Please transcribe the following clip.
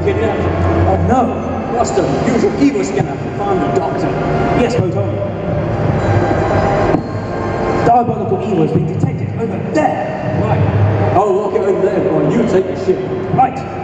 you? Oh no, what's use your evil scanner? Find the doctor. Yes, Moton. Diabolical evil has been detected over there. Right. I'll lock it over there while you take the ship. Right.